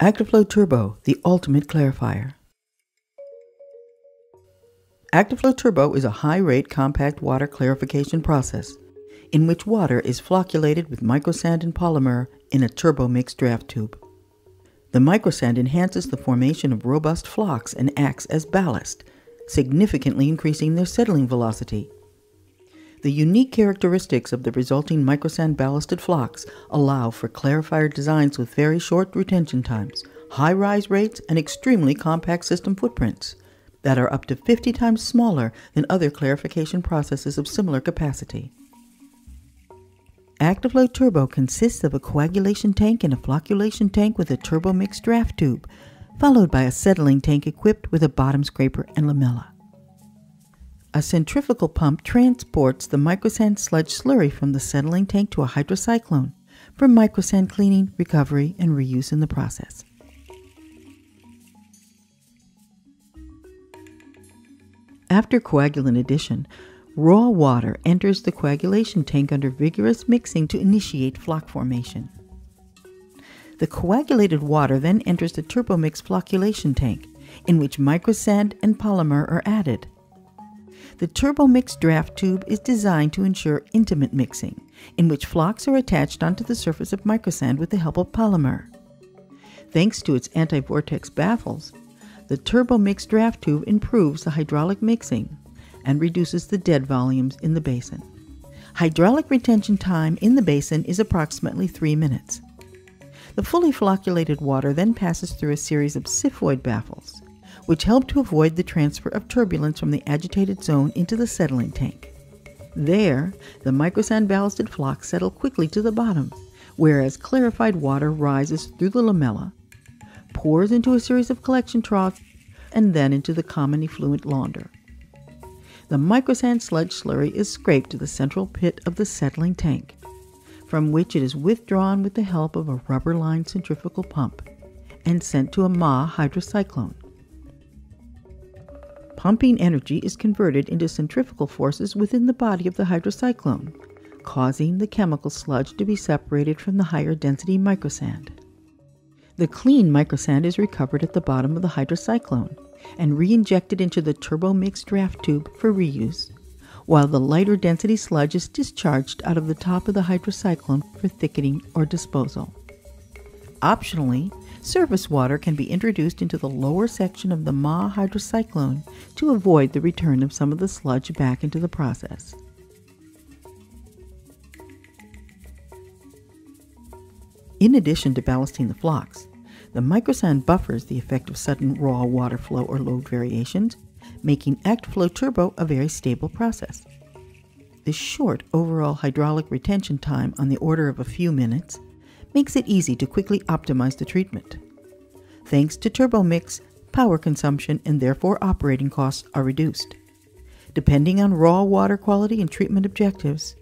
Actiflo Turbo, the ultimate clarifier. Actiflo Turbo is a high rate compact water clarification process in which water is flocculated with microsand and polymer in a turbo mix draft tube. The microsand enhances the formation of robust flocs and acts as ballast, significantly increasing their settling velocity. The unique characteristics of the resulting microsand ballasted flocs allow for clarifier designs with very short retention times, high rise rates, and extremely compact system footprints that are up to 50 times smaller than other clarification processes of similar capacity. Actiflo Turbo consists of a coagulation tank and a flocculation tank with a turbo mix draft tube, followed by a settling tank equipped with a bottom scraper and lamella. A centrifugal pump transports the microsand sludge slurry from the settling tank to a hydrocyclone for microsand cleaning, recovery, and reuse in the process. After coagulant addition, Raw water enters the coagulation tank under vigorous mixing to initiate floc formation. The coagulated water then enters the Turbomix flocculation tank, in which microsand and polymer are added. The Turbomix draft tube is designed to ensure intimate mixing, in which flocs are attached onto the surface of microsand with the help of polymer. Thanks to its anti-vortex baffles, the Turbomix draft tube improves the hydraulic mixing and reduces the dead volumes in the basin. Hydraulic retention time in the basin is approximately 3 minutes. The fully flocculated water then passes through a series of siphoid baffles, which help to avoid the transfer of turbulence from the agitated zone into the settling tank. There, the microsand ballasted flocs settle quickly to the bottom, whereas clarified water rises through the lamella, pours into a series of collection troughs, and then into the common effluent launder the microsand sludge slurry is scraped to the central pit of the settling tank, from which it is withdrawn with the help of a rubber lined centrifugal pump and sent to a Ma hydrocyclone. Pumping energy is converted into centrifugal forces within the body of the hydrocyclone, causing the chemical sludge to be separated from the higher density microsand. The clean microsand is recovered at the bottom of the hydrocyclone and re-injected into the turbo mix draft tube for reuse, while the lighter density sludge is discharged out of the top of the hydrocyclone for thickening or disposal. Optionally, surface water can be introduced into the lower section of the Ma hydrocyclone to avoid the return of some of the sludge back into the process. In addition to ballasting the flocs, the microsand buffers the effect of sudden raw water flow or load variations, making Actiflo Turbo a very stable process. The short overall hydraulic retention time on the order of a few minutes makes it easy to quickly optimize the treatment. Thanks to TurboMix, power consumption and therefore operating costs are reduced. Depending on raw water quality and treatment objectives,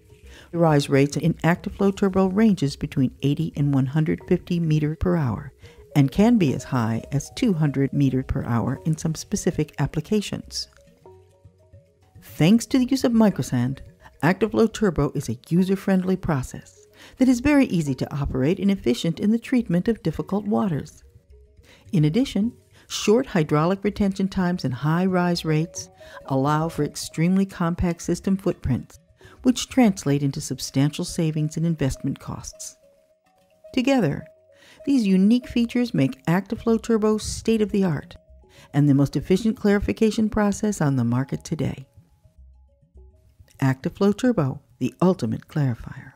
the rise rates in Actiflo Turbo ranges between 80 and 150 meter per hour and can be as high as 200 meters per hour in some specific applications. Thanks to the use of microsand, Actiflo Turbo is a user-friendly process that is very easy to operate and efficient in the treatment of difficult waters. In addition, short hydraulic retention times and high rise rates allow for extremely compact system footprints, which translate into substantial savings in investment costs. Together, these unique features make Actiflo Turbo state of the art and the most efficient clarification process on the market today. Actiflo Turbo, the ultimate clarifier.